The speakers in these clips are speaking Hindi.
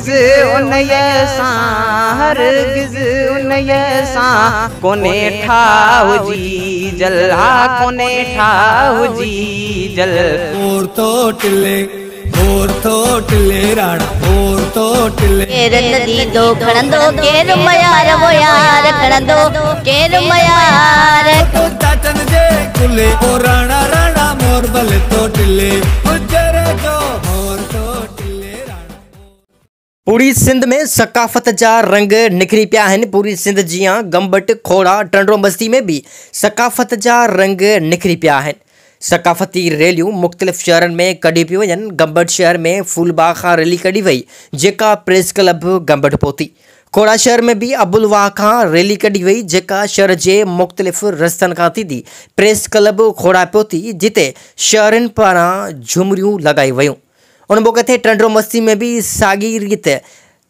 गिज़ उन हर गिज़ उन सां कोने ठाहुजी जल हा कोने ठाहुजी जल। और तो टिले और तो टिले राणा और तो टिले केर नदीदो खणंदो केर मयार वो यार खणंदो केर मयार। तो चाचन जे कुले ओ राणा राणा मोर भले तो टिले पूरी सिंध में सकाफ़त जा रंग निकिरी पिया पूरी सिंध जीअं गंबट, खोड़ा टंडो बस्ती में भी सकाफ़त जा रंग निकिरी पिया आहिनि सकाफ़ती रैलियूं मुख़्तलिफ़ शहरनि में कढी पियूं वञनि। गंबट शहर में फूलबाग खां रैली कढी वई, जेका प्रेस क्लब गंबट पहुती खोड़ा शहर में भी अबुलवाह खां रैली कढी वई, जेका शहर जे मुख़्तलिफ़ रस्तनि खां थींदी। प्रेस क्लब खोड़ा पहुती जिते शहरनि पारां झुमरियूं लॻाई वयूं। उन बो कहते टंडो मस्ती में भी साॻी रीति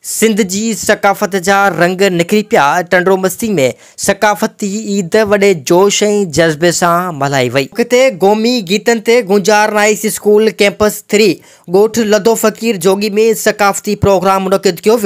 सिंध जी सकाफ़त जा रंग निकिरी पिया टंडो मस्ती में सकाफ़ती ईद वॾे जोश जज़्बे सां मल्हाई वई। ते क़ौमी गीतनि ते गुंजार नाइस स्कूल कैंपस थ्री। ॻोठ लदो फ़कीर जोगी में सकाफ़ती प्रोग्राम मुनक़िद कयो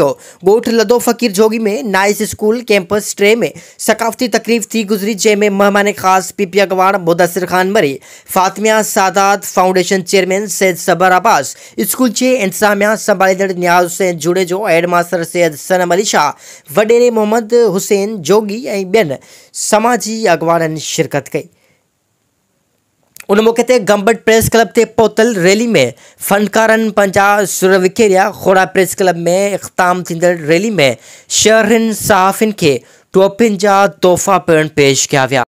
लदो फ़कीर जोगी में नाइस स्कूल कैंपस टे में सकाफ़ती तकरीब थी गुज़री जंहिंमें महिमान ख़ासि P P अगवाण Mudassir Khan Marri. Fatimiya Sadat foundation chairman Syed Sabar Abbas school जे इंतज़ामिया संभालींदड़ न्याज़ हुसैन जुड़े जो मास्टर सैयद सनम अली शाह वॾेरे मोहम्मद हुसैन जोगी ऐं समाजी अॻवाननि शिरकत कई उन मौक़े ते गंबट प्रेस क्लब ते पहुतल रैली में। फ़नकारनि पंहिंजा सुर विखेरिया खोड़ा प्रेस क्लब में इख़्ताम रैली में। शहरनि सहाफ़िन खे टोपियुनि जा तोहफ़ा पिणु पेश कया